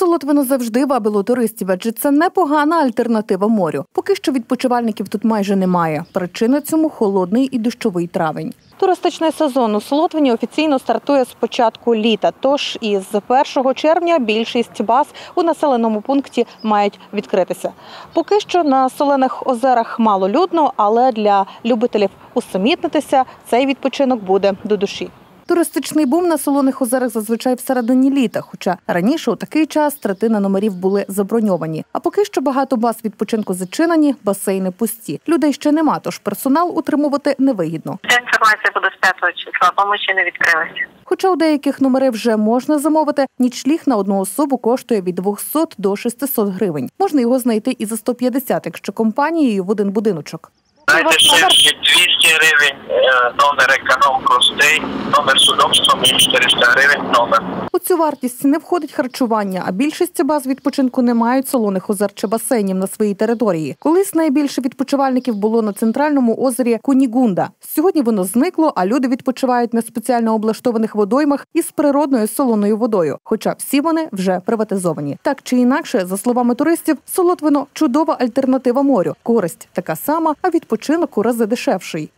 Солотвино завжди вабило туристів, адже це непогана альтернатива морю. Поки що відпочивальників тут майже немає. Причина цьому холодний і дощовий травень. Туристичний сезон у Солотвині офіційно стартує з початку літа. Тож із 1 червня більшість баз у населеному пункті мають відкритися. Поки що на солених озерах мало людно, але для любителів усамітнитися цей відпочинок буде до душі. Туристичний бум на солоних озерах зазвичай всередині літа, хоча раніше у такий час третина номерів були заброньовані. А поки що багато баз відпочинку зачинені, басейни пусті. Людей ще нема, тож персонал утримувати невигідно. Ця інформація буде з 5 числа, бо ми ще не відкрилися. Хоча у деяких номери вже можна замовити, нічліг на одну особу коштує від 200 до 600 гривень. Можна його знайти і за 150, якщо компанією в один будиночок. Найдешевші 200 гривень е, номер економ простий, номер з удобством і 400 гривень номер. У цю вартість не входить харчування, а більшість баз відпочинку не мають солоних озер чи басейнів на своїй території. Колись найбільше відпочивальників було на центральному озері Кунігунда. Сьогодні воно зникло, а люди відпочивають на спеціально облаштованих водоймах із природною солоною водою. Хоча всі вони вже приватизовані. Так чи інакше, за словами туристів, солотвино чудова альтернатива морю. Користь така сама, а відпочинок у рази дешевший.